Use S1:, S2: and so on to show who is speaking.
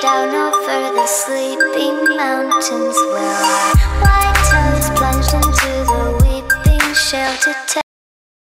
S1: down over the sleeping mountains where our white toes plunged into the weeping shelter.